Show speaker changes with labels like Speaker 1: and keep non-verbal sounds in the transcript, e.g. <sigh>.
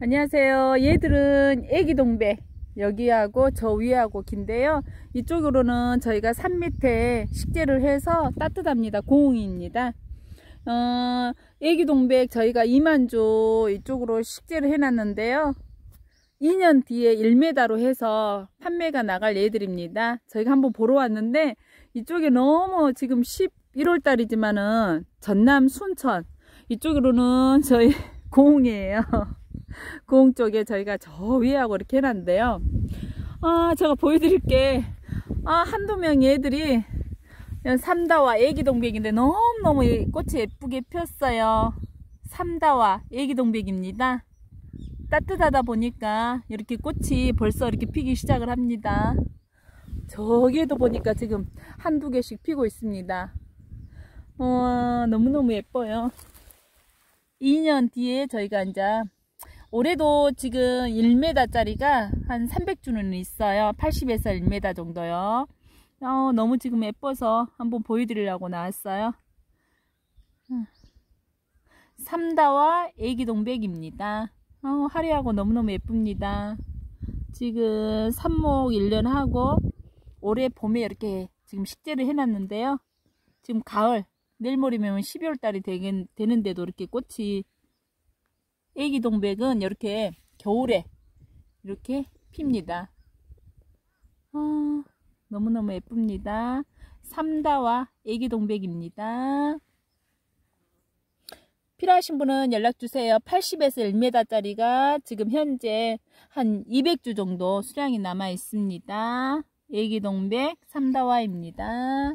Speaker 1: 안녕하세요. 얘들은 애기 동백 여기하고 저 위하고 긴데요. 이쪽으로는 저희가 산 밑에 식재를 해서 따뜻합니다. 고웅입니다. 어, 애기 동백 저희가 2만조 이쪽으로 식재를 해놨는데요. 2년 뒤에 1m로 해서 판매가 나갈 예들입니다. 저희가 한번 보러 왔는데 이쪽에 너무 지금 11월 달이지만은 전남 순천 이쪽으로는 저희 <laughs> 고흥이에요. 고흥 쪽에 저희가 저 위하고 이렇게 해놨는데요. 아, 제가 보여드릴게. 아, 한두 명이 애들이 삼다와 애기 동백인데 너무너무 꽃이 예쁘게 폈어요. 삼다와 애기 동백입니다. 따뜻하다 보니까 이렇게 꽃이 벌써 이렇게 피기 시작을 합니다. 저기에도 보니까 지금 한두 개씩 피고 있습니다. 어, 너무너무 예뻐요. 2년 뒤에 저희가 이제 올해도 지금 1m짜리가 한 300주는 있어요. 80에서 1m 정도요. 어, 너무 지금 예뻐서 한번 보여드리려고 나왔어요. 삼다와 애기 동백입니다. 어, 화려하고 너무너무 예쁩니다. 지금 삽목 1년 하고 올해 봄에 이렇게 지금 식재를 해놨는데요. 지금 가을 내일 모레면 12월 달이 되긴, 되는데도 이렇게 꽃이 애기 동백은 이렇게 겨울에 이렇게 핍니다. 아, 너무너무 예쁩니다. 삼다와 애기 동백입니다. 필요하신 분은 연락주세요. 80에서 1m짜리가 지금 현재 한 200주 정도 수량이 남아 있습니다. 애기 동백 삼다와입니다.